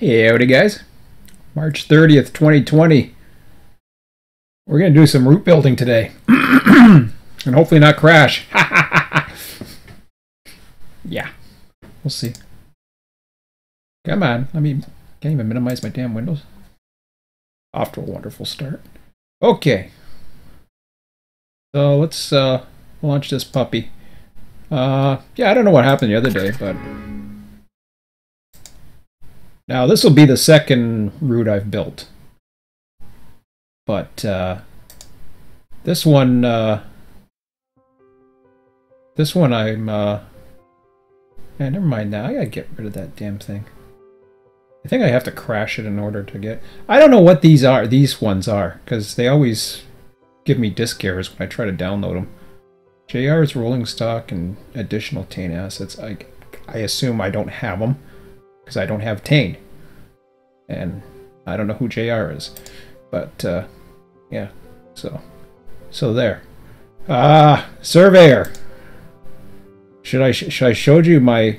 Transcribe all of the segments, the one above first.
Hey, howdy guys. March 30th, 2020. We're going to do some route building today. and hopefully not crash. yeah. We'll see. Come on. Let me... Can't even minimize my damn windows. Off to a wonderful start. Okay. So let's uh, launch this puppy. Uh, yeah, I don't know what happened the other day, but... Now, this will be the second route I've built. But, uh, this one, uh, this one I'm, uh, yeah, never mind now. I gotta get rid of that damn thing. I think I have to crash it in order to get... I don't know what these are, these ones are, because they always give me disk errors when I try to download them. JR's rolling stock and additional Tane assets. I, I assume I don't have them because I don't have Tane. And I don't know who JR is. But, uh, yeah, so, so there. Ah, Surveyor! Should I, should I show you my,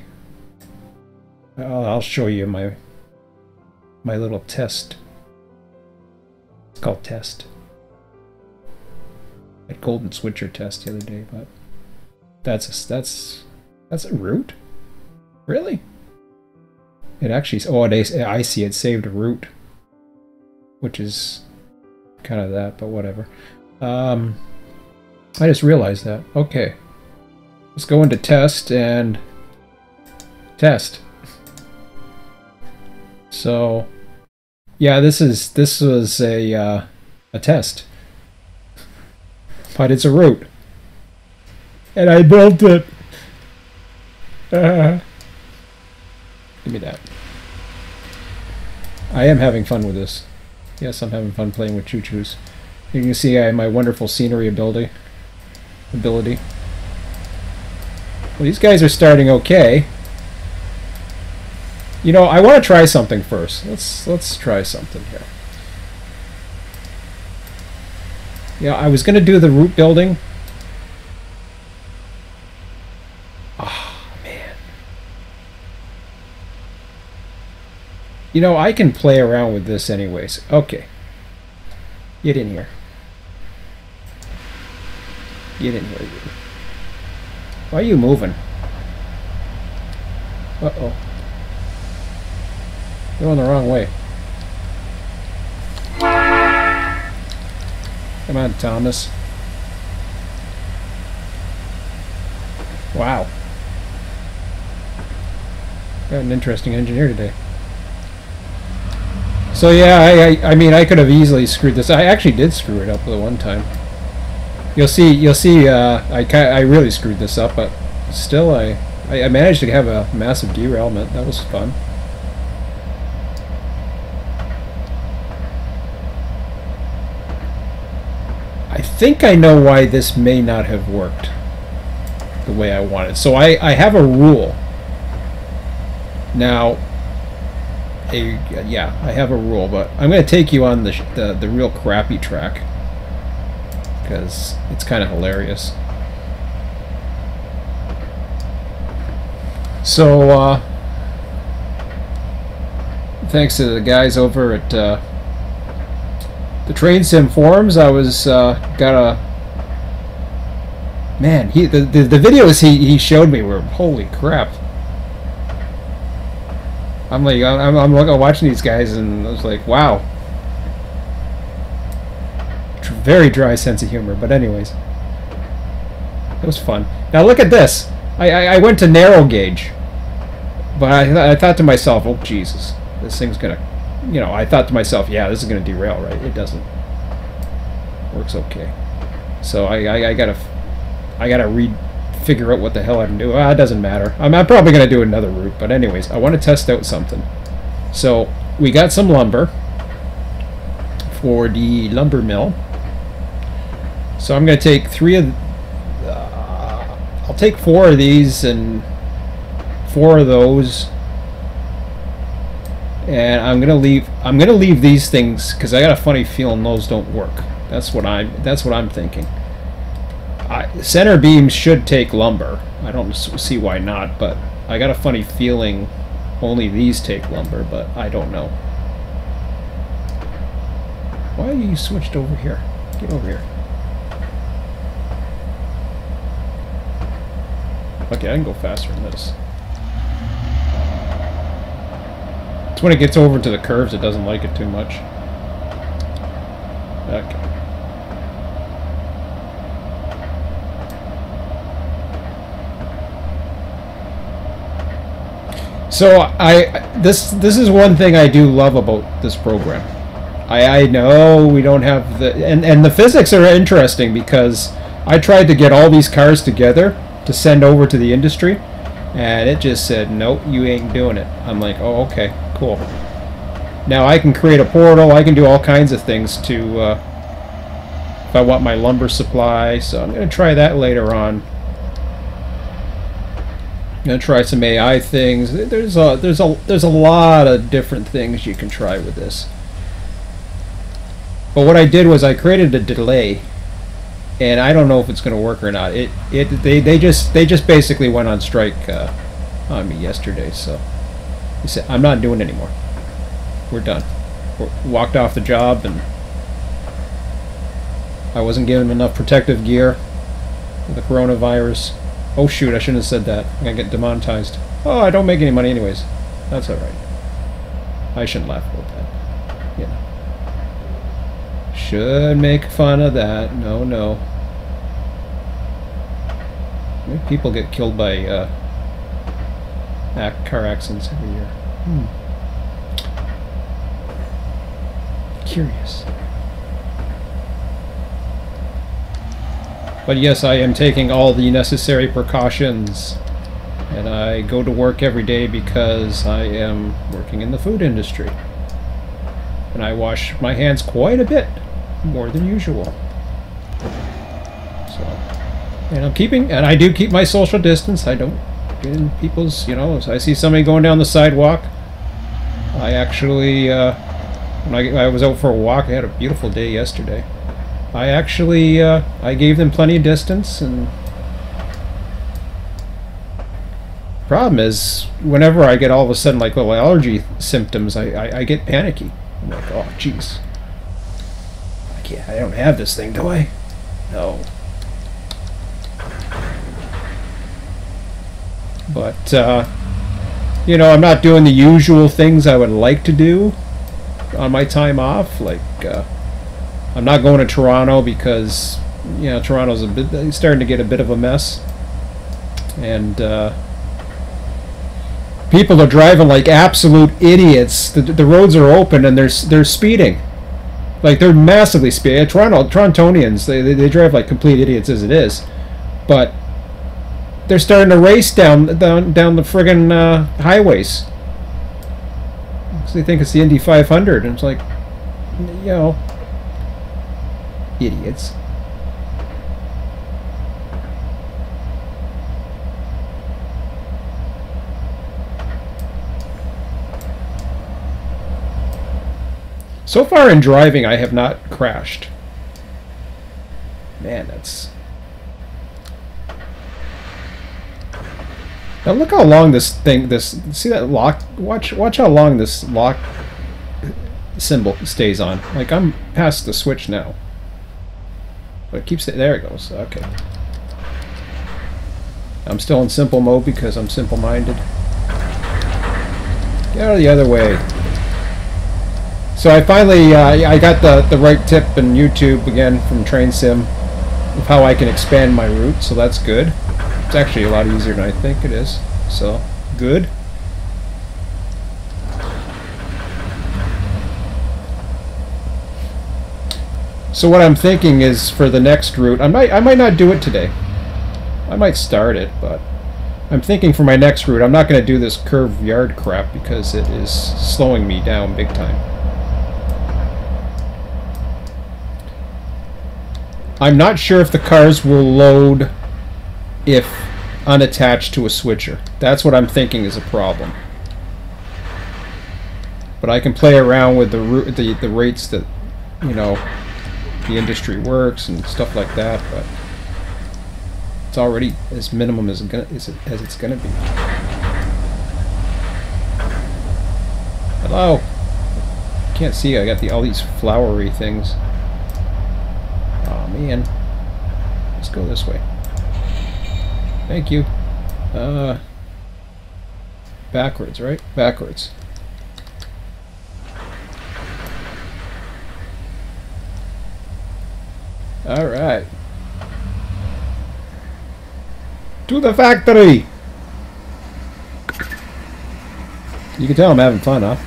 I'll, I'll show you my, my little test. It's called test. I golden switcher test the other day, but that's a, that's, that's a route? Really? It actually, oh, I see it saved a route, which is kind of that, but whatever. Um, I just realized that. Okay. Let's go into test and test. So, yeah, this is, this was a, uh, a test. But it's a route. And I built it. Uh, give me that. I am having fun with this. Yes, I'm having fun playing with choo-choos. You can see I have my wonderful scenery ability. Ability. Well, these guys are starting okay. You know, I want to try something first. Let's let's try something here. Yeah, I was going to do the route building. Ah, oh, man. You know, I can play around with this anyways. Okay. Get in here. Get in here. Why are you moving? Uh-oh. Going the wrong way. Come on, Thomas. Wow. Got an interesting engineer today. So yeah, I, I, I mean, I could have easily screwed this. I actually did screw it up the one time. You'll see, you'll see, uh, I, I really screwed this up, but still I, I, managed to have a massive derailment. That was fun. I think I know why this may not have worked the way I wanted. So I, I have a rule. Now, a, yeah, I have a rule, but I'm going to take you on the, the, the real crappy track because it's kind of hilarious. So, uh, thanks to the guys over at uh, the Train Sim forums, I was uh, got a man. He the, the the videos he he showed me were holy crap. I'm like I'm I'm watching these guys and I was like, wow. Very dry sense of humor, but anyways, it was fun. Now look at this. I I, I went to narrow gauge, but I I thought to myself, oh Jesus, this thing's gonna you know, I thought to myself, yeah, this is going to derail, right? It doesn't. Works okay. So I, I, I gotta, I gotta read, figure out what the hell I'm doing. Ah, it doesn't matter. I'm, I'm probably going to do another route, but anyways, I want to test out something. So we got some lumber for the lumber mill. So I'm going to take three of, uh, I'll take four of these and four of those and I'm gonna leave I'm gonna leave these things because I got a funny feeling those don't work that's what I'm that's what I'm thinking I, center beams should take lumber I don't see why not but I got a funny feeling only these take lumber, but I don't know. Why are you switched over here? Get over here. Okay, I can go faster than this. It's when it gets over to the curves it doesn't like it too much. Okay. So I this this is one thing I do love about this program. I I know we don't have the and and the physics are interesting because I tried to get all these cars together to send over to the industry and it just said nope you ain't doing it. I'm like oh okay cool. Now I can create a portal. I can do all kinds of things to uh, if I want my lumber supply. So I'm to try that later on. Gonna try some AI things. There's a there's a there's a lot of different things you can try with this. But what I did was I created a delay, and I don't know if it's gonna work or not. It it they they just they just basically went on strike uh, on me yesterday. So he said I'm not doing anymore. We're done. We're, walked off the job and I wasn't him enough protective gear for the coronavirus. Oh shoot, I shouldn't have said that. I'm gonna get demonetized. Oh, I don't make any money anyways. That's alright. I shouldn't laugh about that. Yeah. Should make fun of that. No, no. People get killed by uh, car accidents every year. Hmm. Curious. But yes, I am taking all the necessary precautions. And I go to work every day because I am working in the food industry. And I wash my hands quite a bit, more than usual. So, and I'm keeping, and I do keep my social distance. I don't get in people's, you know, if I see somebody going down the sidewalk, I actually, uh, when I, I was out for a walk, I had a beautiful day yesterday. I actually, uh, I gave them plenty of distance, and problem is, whenever I get all of a sudden like little allergy symptoms, I, I, I get panicky. I'm like, oh, jeez. I can't, I don't have this thing, do I? No. But, uh, you know, I'm not doing the usual things I would like to do on my time off, like, uh, I'm not going to Toronto because you know Toronto's a bit starting to get a bit of a mess, and uh, people are driving like absolute idiots. The, the roads are open and they're they're speeding, like they're massively speeding. Toronto Torontonians they, they, they drive like complete idiots as it is, but they're starting to race down down down the friggin' uh, highways. they think it's the Indy 500, and it's like, you know, Idiots. So far in driving, I have not crashed. Man, that's... Now look how long this thing, this, see that lock, watch, watch how long this lock symbol stays on. Like, I'm past the switch now. But it keeps it, there it goes, okay. I'm still in simple mode because I'm simple-minded. Get out of the other way. So I finally, uh, I got the, the right tip in YouTube again from Train Sim of how I can expand my route, so that's good. It's actually a lot easier than I think it is, so good. So what I'm thinking is for the next route, I might I might not do it today. I might start it, but I'm thinking for my next route, I'm not going to do this curved yard crap because it is slowing me down big time. I'm not sure if the cars will load if unattached to a switcher. That's what I'm thinking is a problem. But I can play around with the the, the rates that, you know, the industry works and stuff like that, but it's already as minimum as, it, as it's going to be. Hello. Can't see. I got the all these flowery things. Oh man. Let's go this way. Thank you. Uh, backwards, right? Backwards. All right. To the factory! You can tell I'm having fun, huh?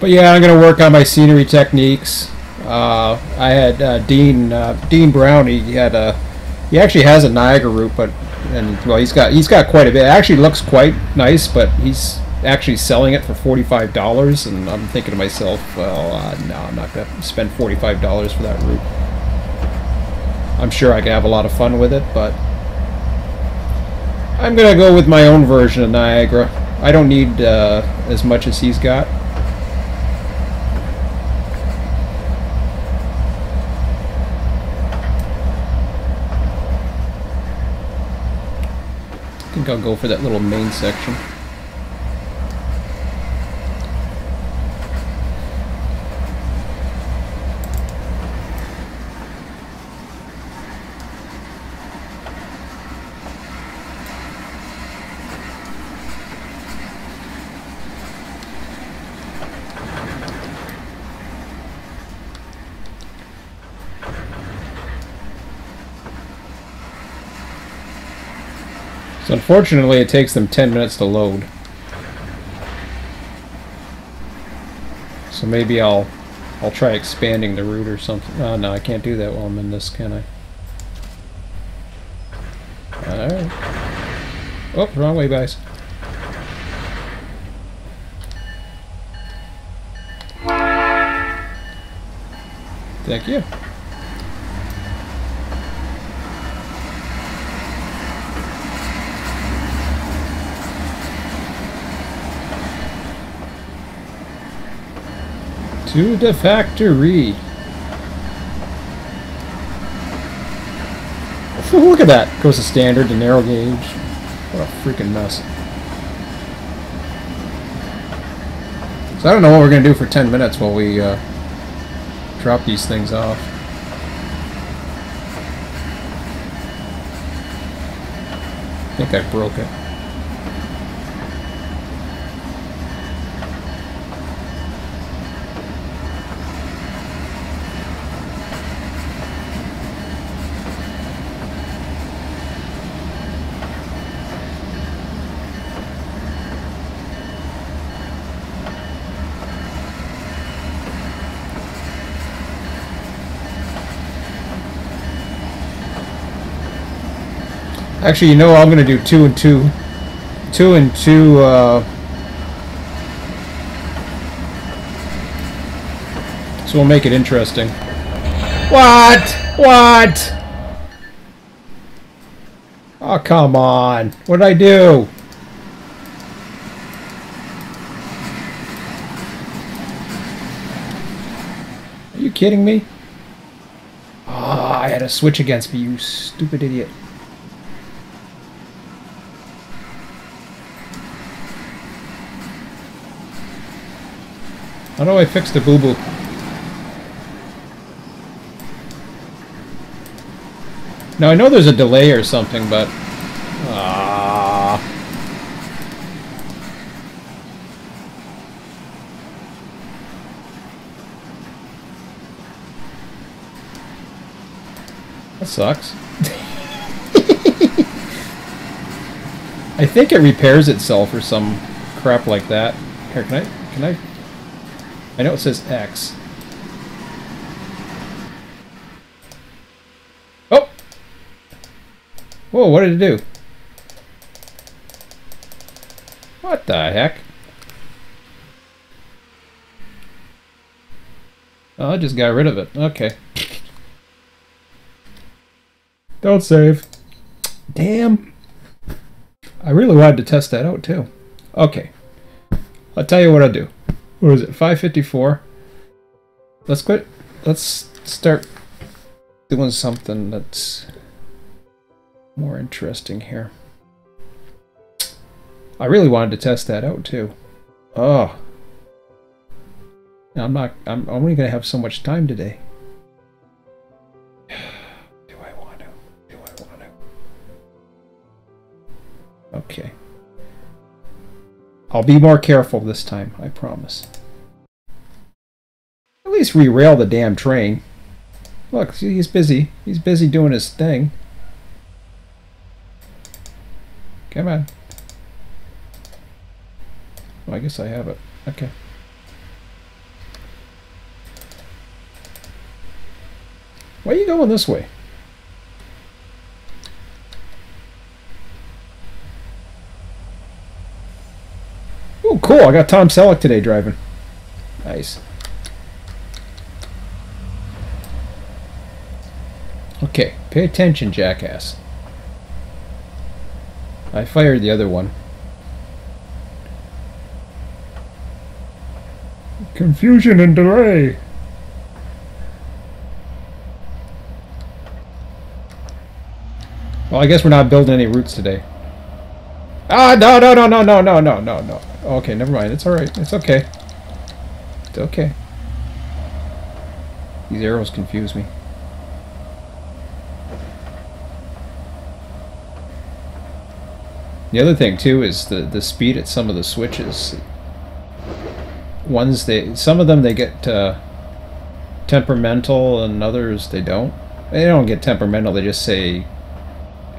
But yeah, I'm going to work on my scenery techniques. Uh, I had uh, Dean uh, Dean Brown. He had a he actually has a Niagara route, but and well, he's got he's got quite a bit. It actually looks quite nice, but he's actually selling it for forty-five dollars, and I'm thinking to myself, well, uh, no, I'm not going to spend forty-five dollars for that route. I'm sure I can have a lot of fun with it, but I'm going to go with my own version of Niagara. I don't need uh, as much as he's got. Think I'll go for that little main section. Unfortunately it takes them 10 minutes to load. So maybe I'll I'll try expanding the route or something. Oh no, I can't do that while I'm in this, can I? Alright. Oh, wrong way, guys. Thank you. To the factory. Look at that. Goes to standard to narrow gauge. What a freaking mess. So I don't know what we're going to do for 10 minutes while we uh, drop these things off. I think I broke it. Actually, you know I'm going to do two and two. Two and two, uh... So we'll make it interesting. What? What? Oh, come on. What did I do? Are you kidding me? Ah, oh, I had a switch against me, you stupid idiot. How do I fix the boo-boo? Now I know there's a delay or something, but... Ah. That sucks. I think it repairs itself or some crap like that. Here, can I... Can I... I know it says X. Oh! Whoa, what did it do? What the heck? Oh, I just got rid of it. Okay. Don't save. Damn. I really wanted to test that out too. Okay. I'll tell you what I'll do what is it 554 let's quit let's start doing something that's more interesting here. I really wanted to test that out too. Oh. I'm not I'm only gonna have so much time today. Do I want to? Do I want to? Okay. I'll be more careful this time, I promise. At least re-rail the damn train. Look, he's busy. He's busy doing his thing. Come on. Well, I guess I have it. Okay. Why are you going this way? Cool. I got Tom Selleck today driving. Nice. Okay, pay attention, jackass. I fired the other one. Confusion and delay. Well, I guess we're not building any routes today. Ah, no, no, no, no, no, no, no, no, no. Okay, never mind. It's alright. It's okay. It's okay. These arrows confuse me. The other thing too is the the speed at some of the switches. Ones they some of them they get uh, temperamental and others they don't. They don't get temperamental. They just say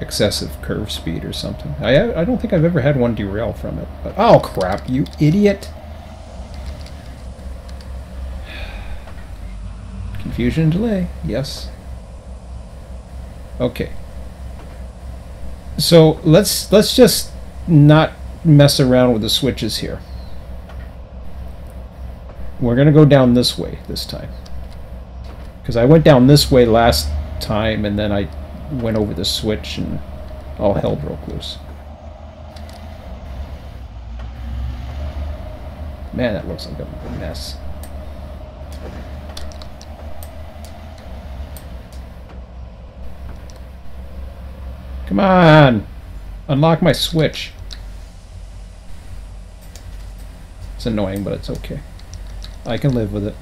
excessive curve speed or something. I I don't think I've ever had one derail from it. But oh crap! You idiot! Confusion delay. Yes. Okay. So let's let's just not mess around with the switches here. We're gonna go down this way this time. Because I went down this way last time and then I went over the switch and all hell broke loose. Man, that looks like a mess. Come on! Unlock my switch. It's annoying, but it's okay. I can live with it.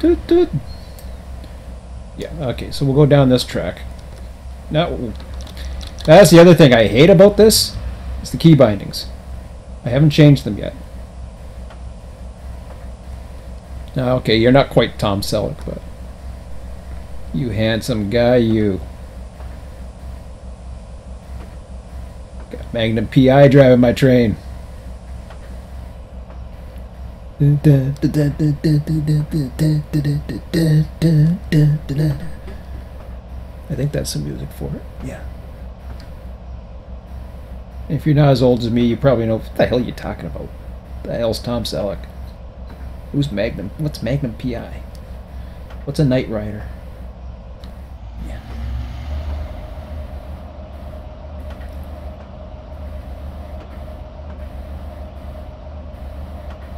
Doot, doot. Yeah, okay, so we'll go down this track. Now, that's the other thing I hate about this, is the key bindings. I haven't changed them yet. Now, okay, you're not quite Tom Selleck, but... You handsome guy, you. Got Magnum PI driving my train. I think that's some music for it. Yeah. If you're not as old as me, you probably know what the hell you're talking about. The hell's Tom Selleck? Who's Magnum? What's Magnum PI? What's a Knight Rider?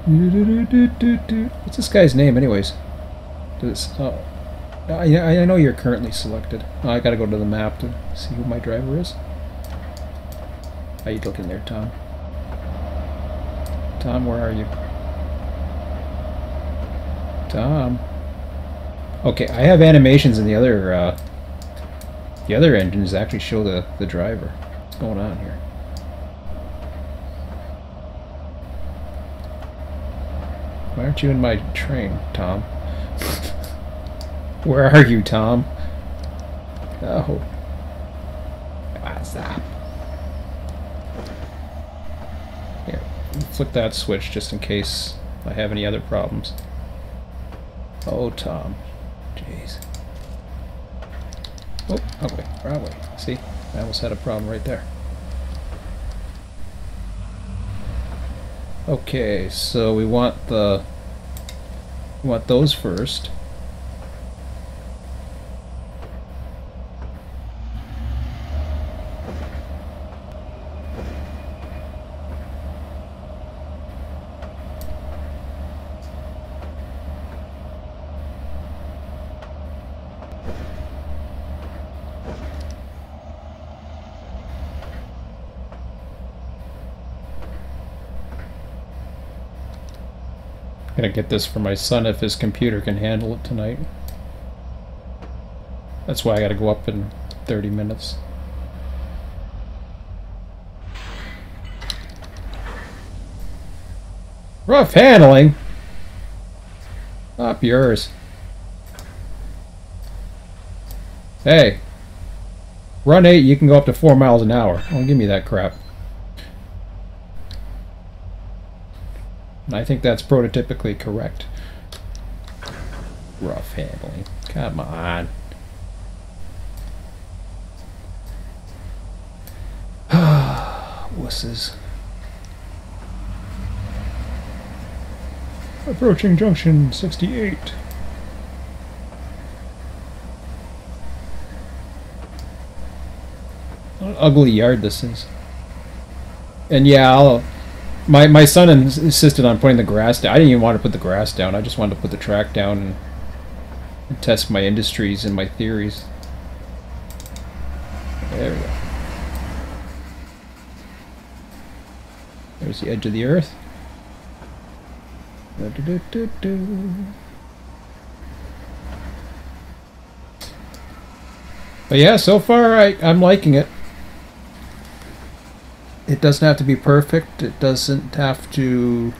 What's this guy's name, anyways? Does, oh, I, I know you're currently selected. Oh, I gotta go to the map to see who my driver is. How you looking there, Tom? Tom, where are you? Tom. Okay, I have animations in the other uh, the other engines actually show the the driver. What's going on here? Why aren't you in my train, Tom? Where are you, Tom? Oh. What's up? Here, flick that switch just in case I have any other problems. Oh, Tom. Jeez. Oh, wrong way. See? I almost had a problem right there. Okay, so we want the we want those first. Gonna get this for my son if his computer can handle it tonight. That's why I gotta go up in 30 minutes. Rough handling? Up yours. Hey. Run 8, you can go up to 4 miles an hour. Don't give me that crap. I think that's prototypically correct. Rough handling. Come on. Wusses. Approaching junction 68. What an ugly yard this is. And yeah, I'll my my son insisted on putting the grass down. I didn't even want to put the grass down. I just wanted to put the track down and, and test my industries and my theories. There we go. There's the edge of the earth. Da -da -da but yeah, so far I, I'm liking it it doesn't have to be perfect. It doesn't have to,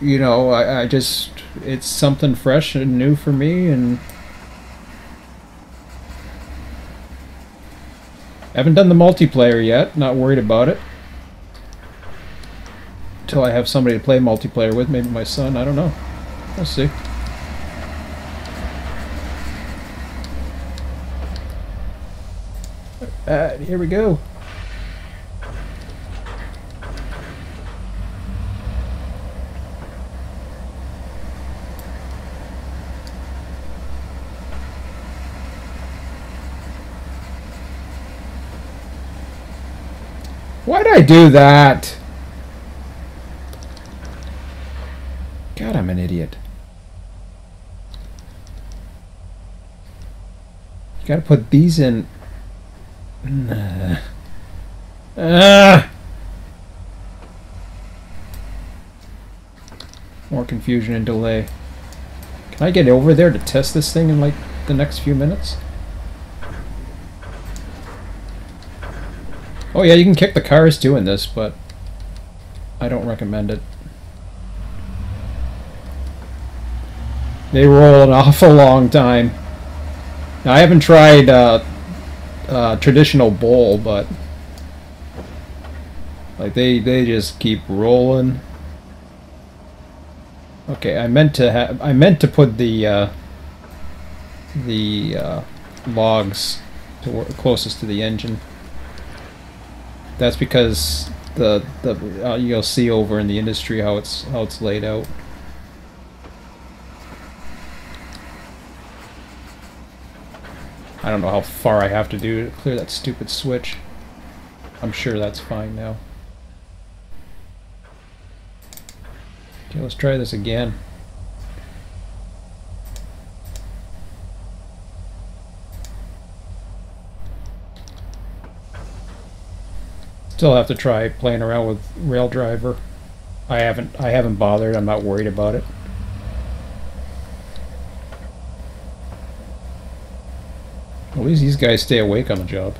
you know, I, I just, it's something fresh and new for me and haven't done the multiplayer yet, not worried about it. Until I have somebody to play multiplayer with, maybe my son, I don't know. We'll see. Alright, here we go. Why'd I do that? God, I'm an idiot. You gotta put these in... Uh. Uh. More confusion and delay. Can I get over there to test this thing in like the next few minutes? Oh yeah, you can kick the cars in this, but I don't recommend it. They roll an awful long time. Now, I haven't tried uh, uh, traditional bowl, but like they they just keep rolling. Okay, I meant to have I meant to put the uh, the uh, logs to closest to the engine. That's because the the uh, you'll see over in the industry how it's how it's laid out. I don't know how far I have to do to clear that stupid switch. I'm sure that's fine now. Okay, let's try this again. Still have to try playing around with Raildriver. I haven't I haven't bothered. I'm not worried about it. At least these guys stay awake on the job.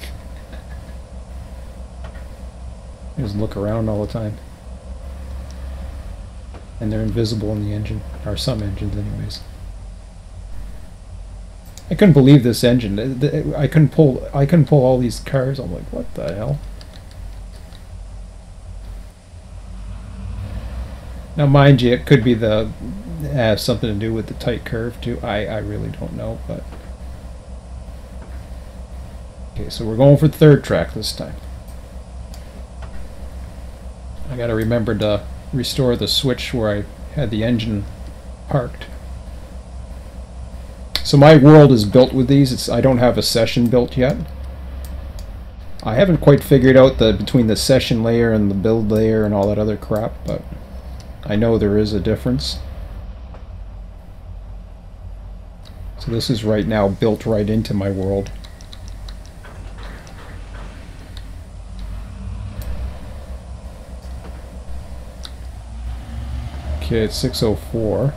just look around all the time. And they're invisible in the engine, or some engines anyways. I couldn't believe this engine. I couldn't pull I couldn't pull all these cars. I'm like, what the hell? Now, mind you, it could be the have something to do with the tight curve too. I I really don't know, but okay. So we're going for third track this time. I got to remember to restore the switch where I had the engine parked. So my world is built with these. It's I don't have a session built yet. I haven't quite figured out the between the session layer and the build layer and all that other crap, but I know there is a difference. So this is right now built right into my world. Okay, it's 604.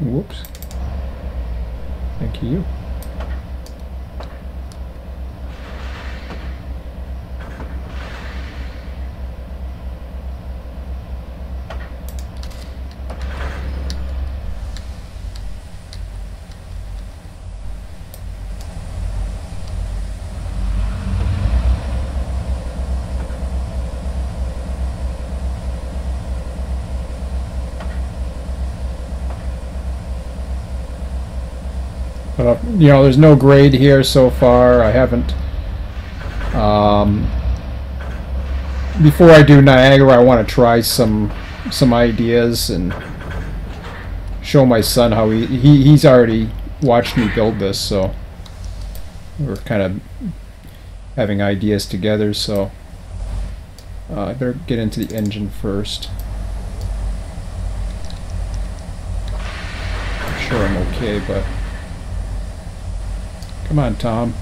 Whoops. Thank you. Uh, you know, there's no grade here so far. I haven't. Um, before I do Niagara, I want to try some some ideas and show my son how he, he he's already watched me build this, so we're kind of having ideas together. So uh, I better get into the engine first. I'm sure I'm okay, but. Come on, Tom.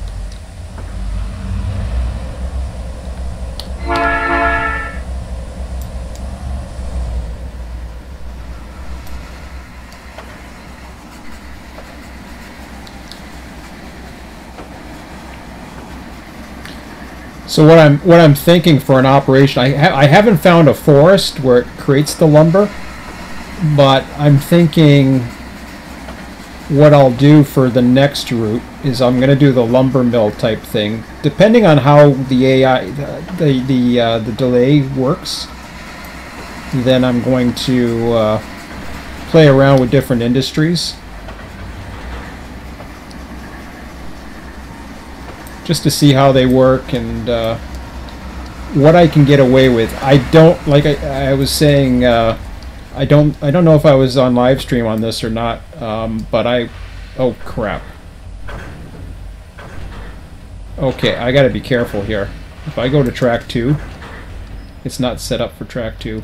So what I'm what I'm thinking for an operation, I ha I haven't found a forest where it creates the lumber, but I'm thinking what I'll do for the next route is I'm going to do the lumber mill type thing. Depending on how the AI, the the uh, the delay works, then I'm going to uh, play around with different industries. Just to see how they work and uh, what I can get away with. I don't, like I, I was saying, uh, I don't I don't know if I was on live stream on this or not, um, but I oh crap. Okay, I gotta be careful here. If I go to track two, it's not set up for track two.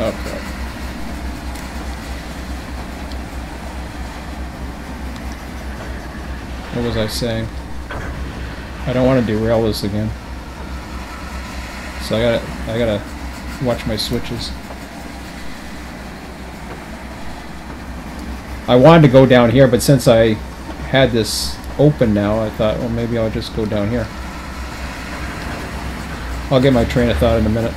Okay. What was I saying? I don't want to derail this again. So I gotta, I gotta watch my switches. I wanted to go down here, but since I had this open now, I thought, well, maybe I'll just go down here. I'll get my train of thought in a minute.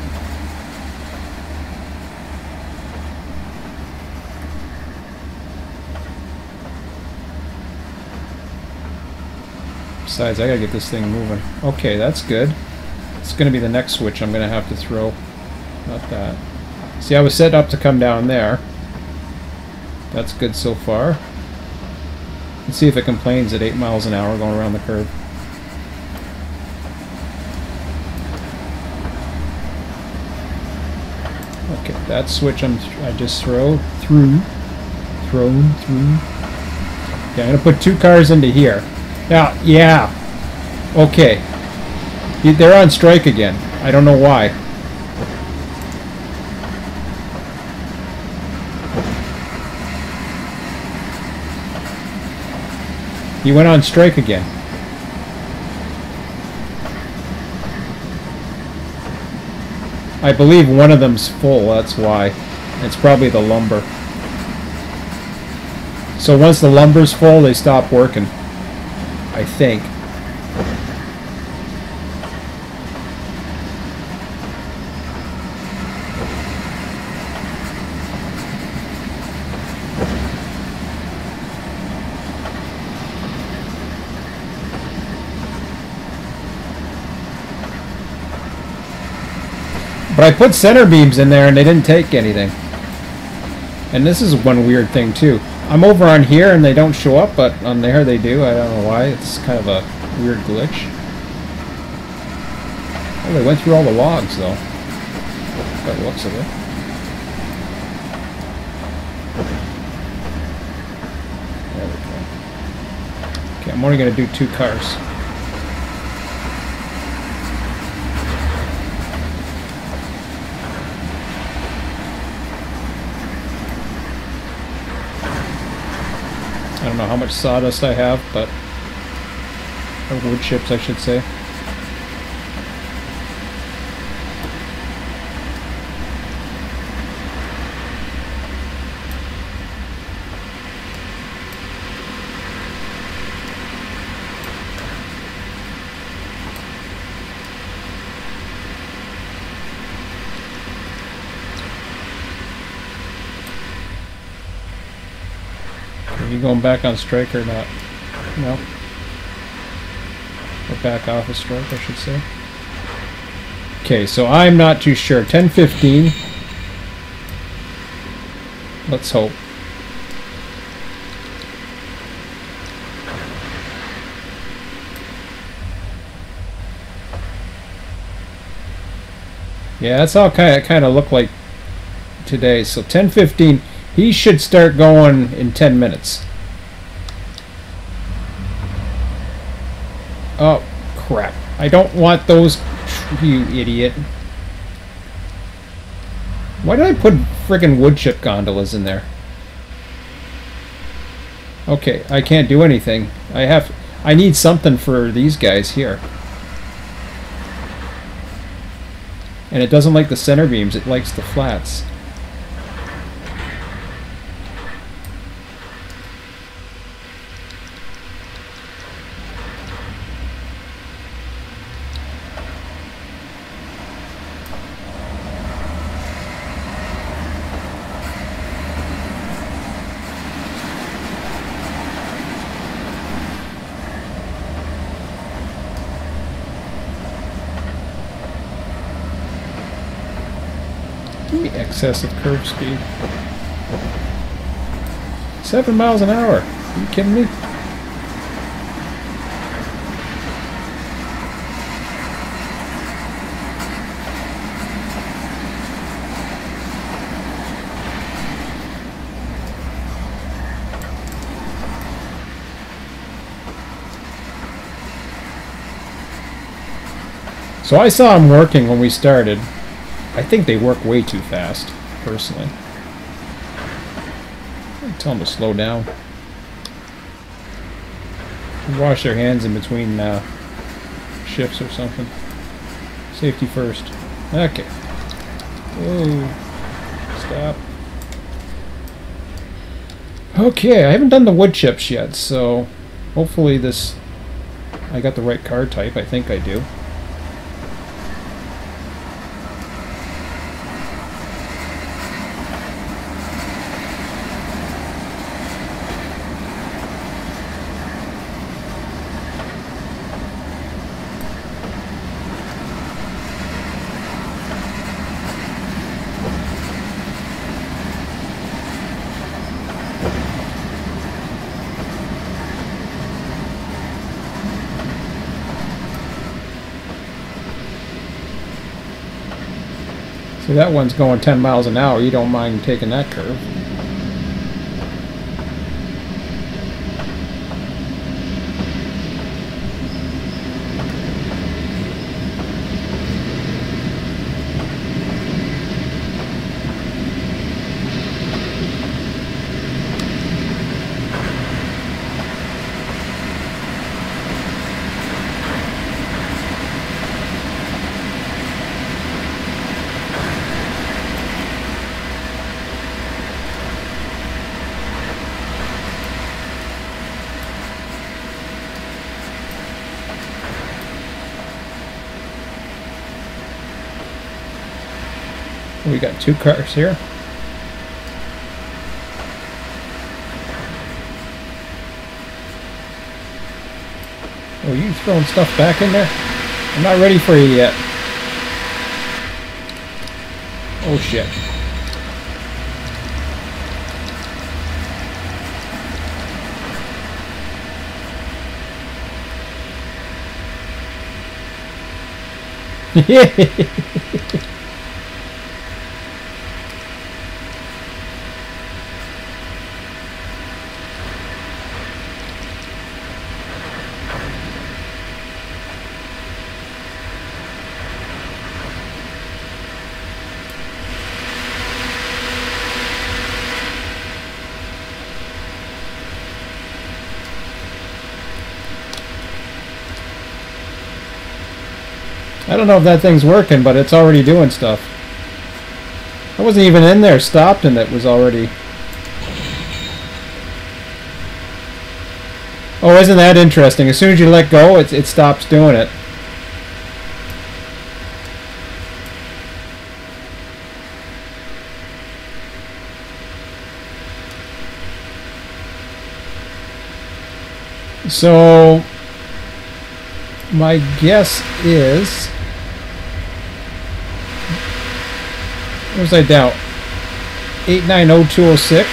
Besides, I gotta get this thing moving. Okay, that's good. It's gonna be the next switch I'm gonna have to throw. Not that. See, I was set up to come down there. That's good so far. Let's see if it complains at 8 miles an hour going around the curve. Okay, that switch I'm I just throw through, thrown through. Okay, I'm gonna put two cars into here. Now, yeah. Okay. They're on strike again. I don't know why. He went on strike again. I believe one of them's full, that's why. It's probably the lumber. So once the lumber's full, they stop working. I think. I put center beams in there and they didn't take anything. And this is one weird thing too. I'm over on here and they don't show up, but on there they do. I don't know why. It's kind of a weird glitch. Oh, they went through all the logs, though. The looks of it. I'm only going to do two cars. How much sawdust I have, but... Or wood chips, I should say. You going back on strike or not? No. Or back off a strike, I should say. Okay, so I'm not too sure. 10.15. Let's hope. Yeah, that's all kind of kind of look like today. So 10:15, he should start going in 10 minutes. Oh, crap. I don't want those, you idiot. Why did I put friggin' wood chip gondolas in there? Okay, I can't do anything. I have... I need something for these guys here. And it doesn't like the center beams, it likes the flats. The excessive curve speed. Seven miles an hour. Are you kidding me? So I saw him working when we started. I think they work way too fast, personally. Tell them to slow down. Wash their hands in between uh, shifts or something. Safety first. Okay. Whoa. Stop. Okay, I haven't done the wood chips yet, so hopefully this... I got the right card type, I think I do. That one's going 10 miles an hour. You don't mind taking that curve. We got two cars here. Oh, you throwing stuff back in there? I'm not ready for you yet. Oh shit. Yeah. don't know if that thing's working, but it's already doing stuff. I wasn't even in there, stopped, and it was already... Oh, isn't that interesting? As soon as you let go, it, it stops doing it. So, my guess is What was I doubt? 890206.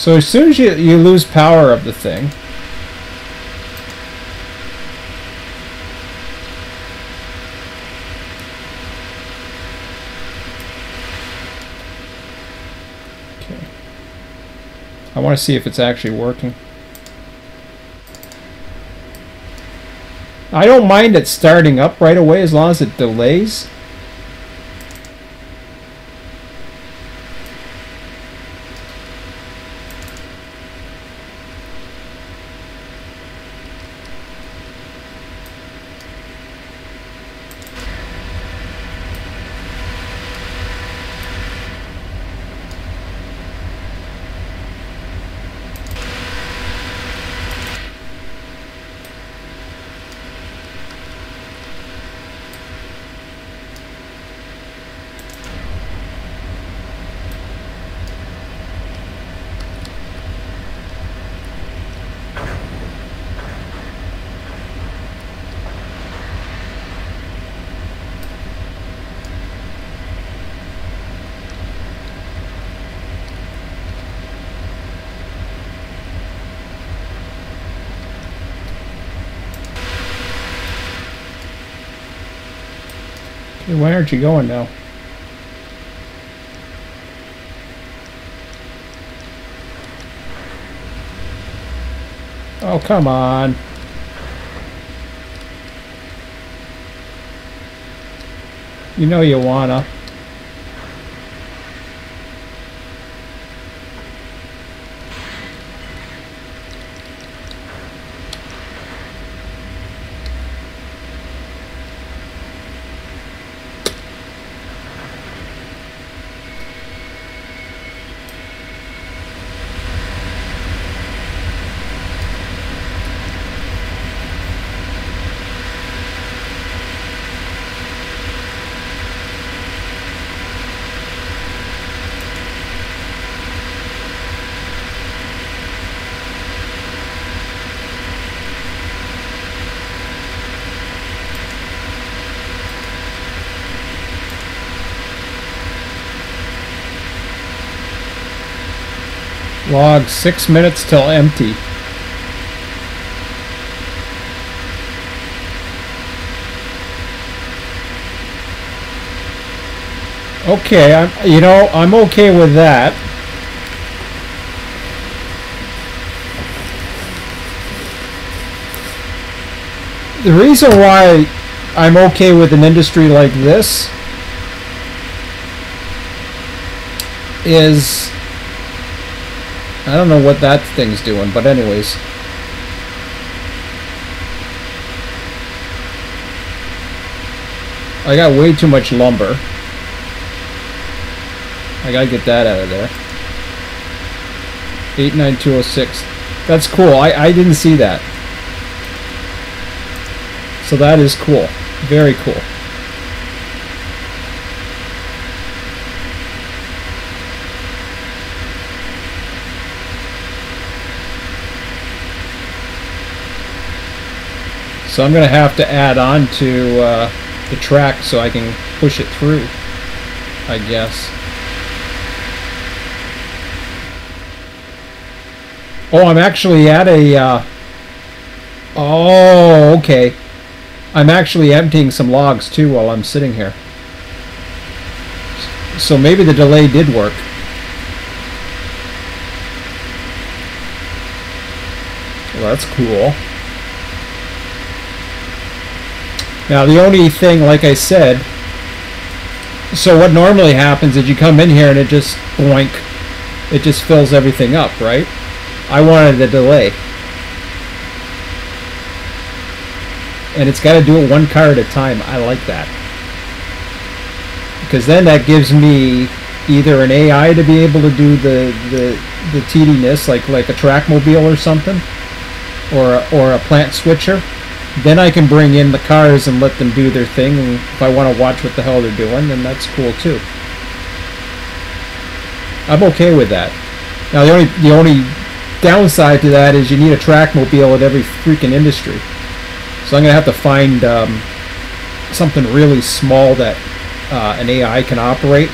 So as soon as you, you lose power of the thing, okay. I want to see if it's actually working. I don't mind it starting up right away as long as it delays. Okay, why aren't you going now? Oh, come on. You know you wanna. Log six minutes till empty. Okay, I'm, you know, I'm okay with that. The reason why I'm okay with an industry like this is I don't know what that thing's doing, but anyways. I got way too much lumber. I gotta get that out of there. 89206. That's cool. I, I didn't see that. So that is cool. Very cool. So I'm going to have to add on to uh, the track so I can push it through, I guess. Oh, I'm actually at a... Uh, oh, okay. I'm actually emptying some logs too while I'm sitting here. So maybe the delay did work. Well, that's cool. Now the only thing, like I said, so what normally happens is you come in here and it just boink, it just fills everything up, right? I wanted a delay. And it's got to do it one car at a time. I like that. Because then that gives me either an AI to be able to do the, the, the TDness, like, like a trackmobile or something, or or a plant switcher. Then I can bring in the cars and let them do their thing. And if I want to watch what the hell they're doing, then that's cool too. I'm okay with that. Now the only the only downside to that is you need a track mobile at every freaking industry. So I'm gonna have to find um, something really small that uh, an AI can operate.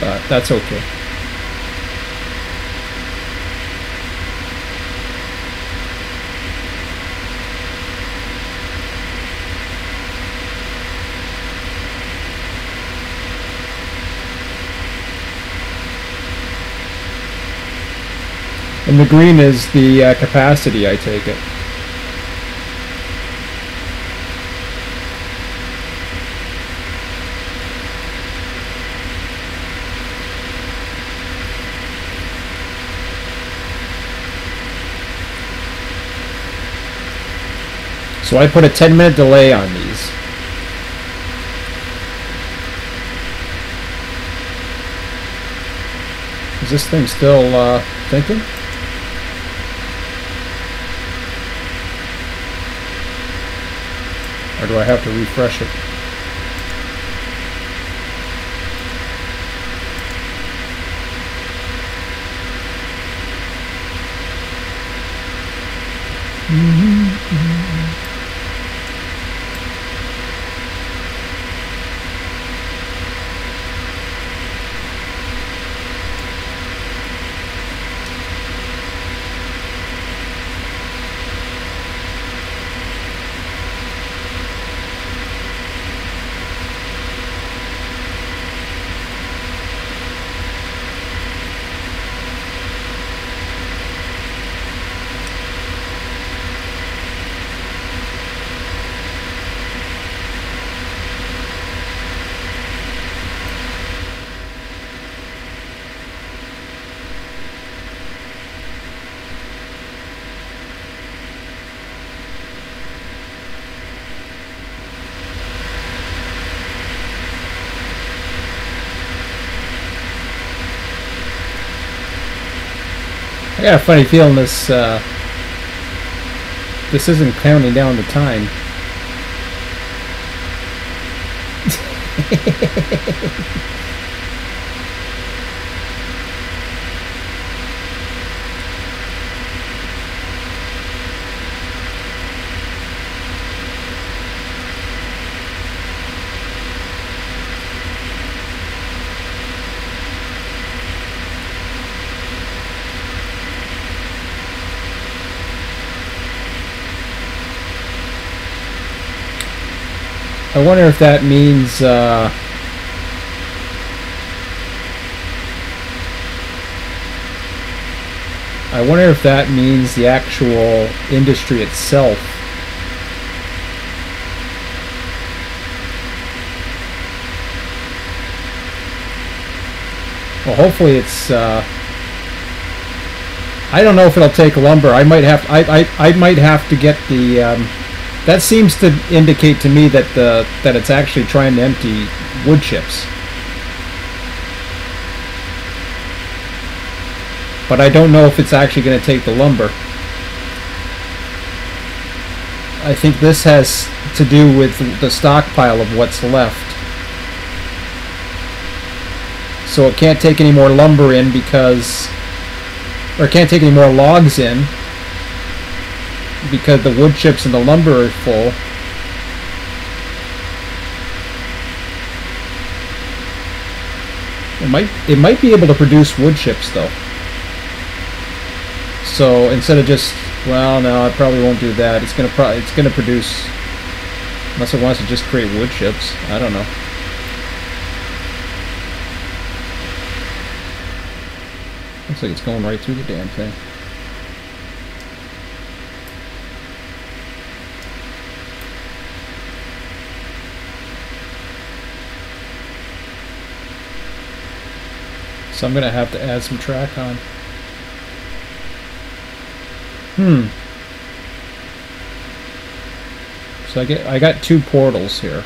But that's okay. And the green is the uh, capacity, I take it. So I put a 10 minute delay on these. Is this thing still uh, thinking? Do I have to refresh it? Mm-hmm. I got a funny feeling this uh, this isn't counting down the time. I wonder if that means uh, I wonder if that means the actual industry itself Well, hopefully it's. Uh, I don't know if it'll take lumber. I might have. I I, I might have to get the. Um, that seems to indicate to me that the that it's actually trying to empty wood chips. But I don't know if it's actually going to take the lumber. I think this has to do with the stockpile of what's left. So it can't take any more lumber in because... Or it can't take any more logs in because the wood chips and the lumber are full. It might it might be able to produce wood chips though. So instead of just, well, no, I probably won't do that. It's gonna pro it's gonna produce, unless it wants to just create wood chips. I don't know. Looks like it's going right through the damn thing. So I'm gonna have to add some track on. Hmm. So I get I got two portals here.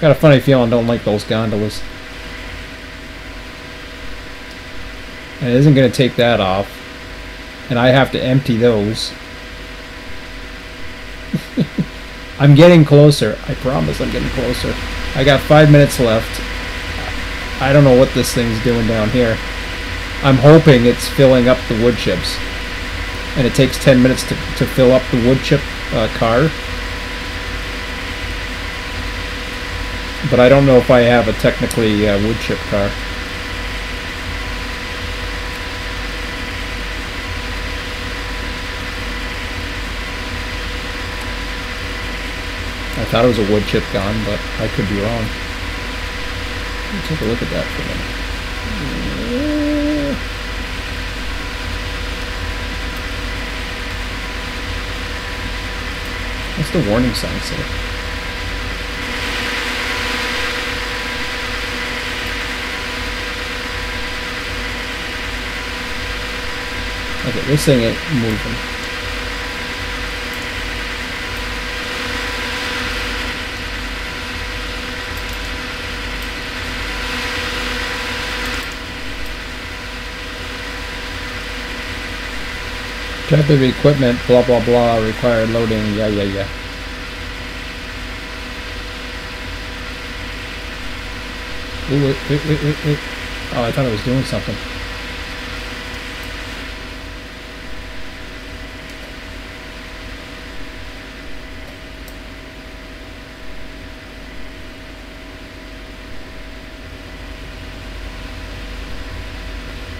Got a funny feeling don't like those gondolas. And it isn't going to take that off. And I have to empty those. I'm getting closer. I promise I'm getting closer. I got five minutes left. I don't know what this thing's doing down here. I'm hoping it's filling up the wood chips. And it takes 10 minutes to, to fill up the wood chip uh, car. But I don't know if I have a technically uh, wood chip car. Thought it was a wood chip gun, but I could be wrong. Let's take a look at that for a minute. What's the warning sign say? Okay, this thing ain't moving. Type of equipment, blah blah blah, required loading, yeah yeah yeah. Ooh, wait, wait, wait. Oh, I thought it was doing something.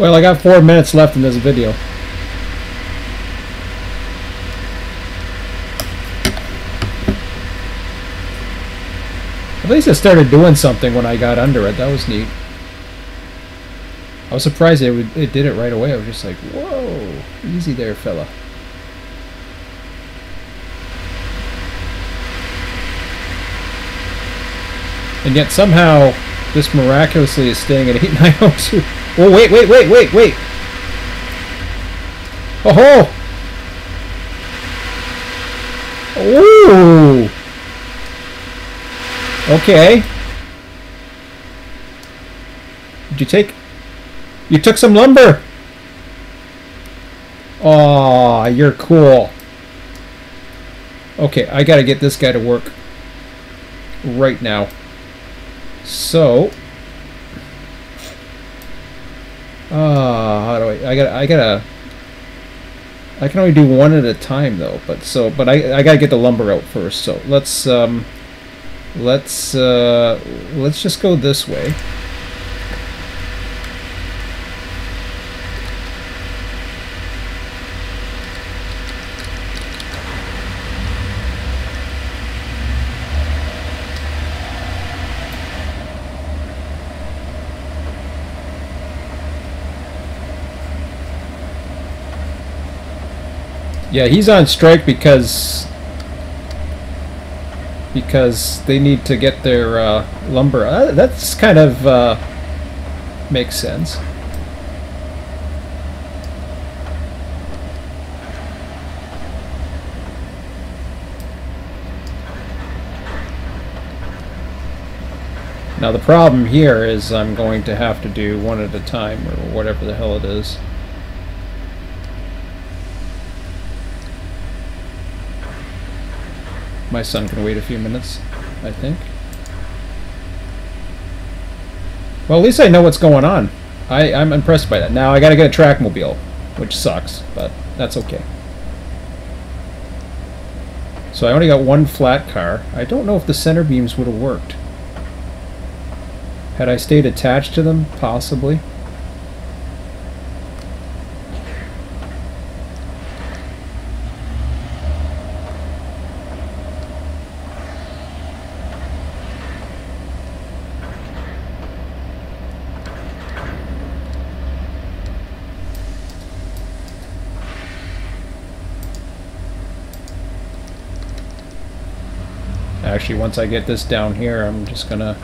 Well, I got four minutes left in this video. At least it started doing something when I got under it. That was neat. I was surprised it, would, it did it right away. I was just like, whoa, easy there, fella. And yet somehow this miraculously is staying at 8902. Oh, wait, wait, wait, wait, wait. Oh ho! Ooh! Okay. Did you take... You took some lumber! Aw, you're cool. Okay, I gotta get this guy to work. Right now. So... Uh, how do I... I gotta... I gotta... I can only do one at a time though, but so, but I, I gotta get the lumber out first, so let's, um, Let's uh, let's just go this way. Yeah, he's on strike because because they need to get their uh, lumber. Uh, that's kind of uh, makes sense. Now the problem here is I'm going to have to do one at a time or whatever the hell it is. My son can wait a few minutes, I think. Well, at least I know what's going on. I, I'm impressed by that. Now I gotta get a trackmobile, which sucks, but that's okay. So I only got one flat car. I don't know if the center beams would have worked. Had I stayed attached to them, possibly. Actually, once I get this down here, I'm just gonna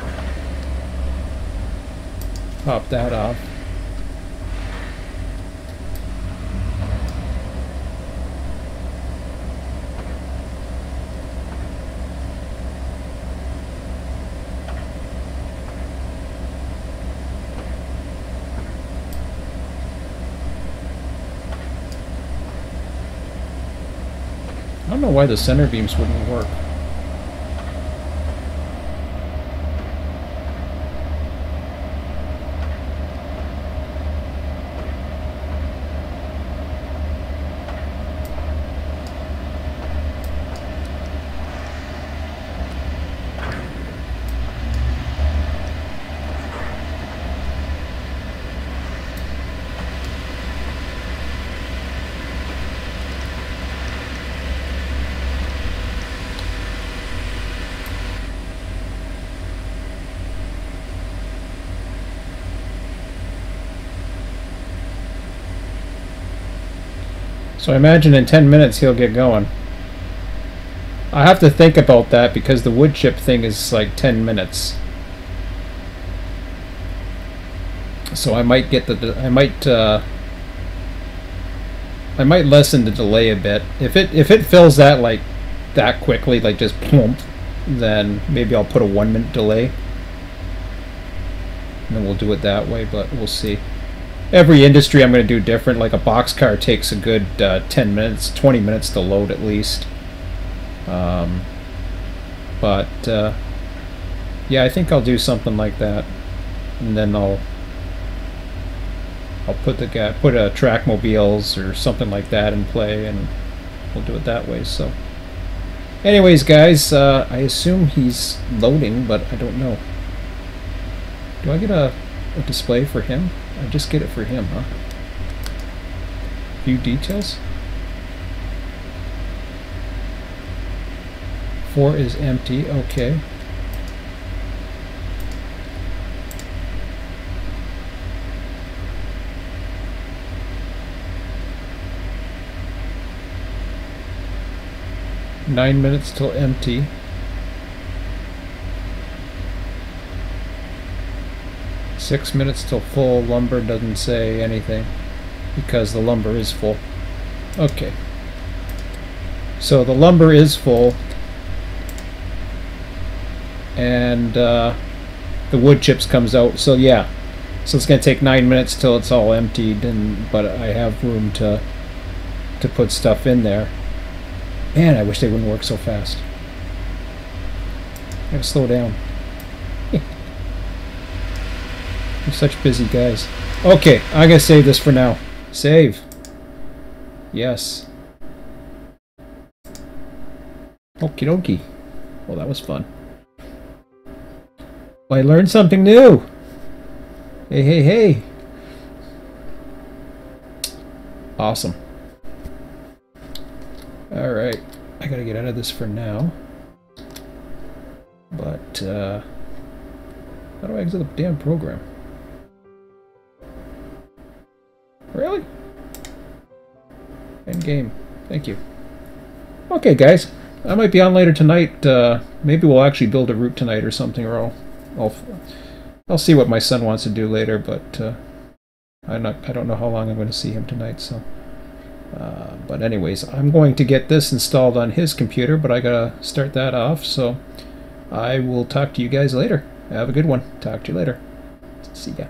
pop that off. I don't know why the center beams wouldn't work. So I imagine in 10 minutes he'll get going. I have to think about that because the wood chip thing is like 10 minutes. So I might get the I might uh, I might lessen the delay a bit. If it if it fills that like that quickly, like just plump, then maybe I'll put a one minute delay. And then we'll do it that way, but we'll see every industry I'm going to do different. Like a boxcar takes a good uh, 10 minutes, 20 minutes to load at least. Um, but uh, yeah, I think I'll do something like that, and then I'll I'll put the guy put a track mobiles or something like that in play, and we'll do it that way. So, anyways, guys, uh, I assume he's loading, but I don't know. Do I get a, a display for him? I just get it for him, huh? View details. Four is empty, okay. Nine minutes till empty. Six minutes till full. Lumber doesn't say anything because the lumber is full. Okay. So the lumber is full. And uh, the wood chips comes out. So yeah. So it's going to take nine minutes till it's all emptied. and But I have room to, to put stuff in there. Man, I wish they wouldn't work so fast. I gotta slow down. You're such busy guys. Okay, I'm gonna save this for now. Save. Yes. Okie dokie. Well, that was fun. Well, I learned something new. Hey, hey, hey. Awesome. Alright. I gotta get out of this for now. But, uh... How do I exit the damn program? Really? End game. Thank you. Okay, guys. I might be on later tonight. Uh, maybe we'll actually build a route tonight or something, or I'll, I'll, I'll see what my son wants to do later. But uh, I'm not. I don't know how long I'm going to see him tonight. So, uh, but anyways, I'm going to get this installed on his computer, but I gotta start that off. So, I will talk to you guys later. Have a good one. Talk to you later. See ya.